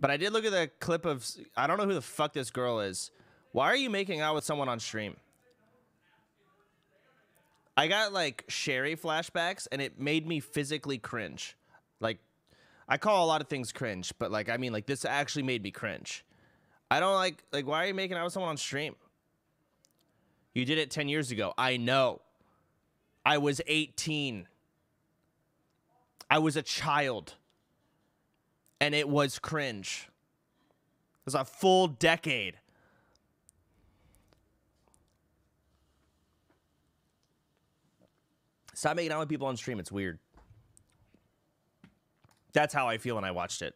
But I did look at the clip of. I don't know who the fuck this girl is. Why are you making out with someone on stream? I got like Sherry flashbacks, and it made me physically cringe. Like, I call a lot of things cringe, but like, I mean, like this actually made me cringe. I don't like. Like, why are you making out with someone on stream? You did it ten years ago. I know. I was eighteen. I was a child and it was cringe. It was a full decade. Stop making out with people on stream. It's weird. That's how I feel when I watched it.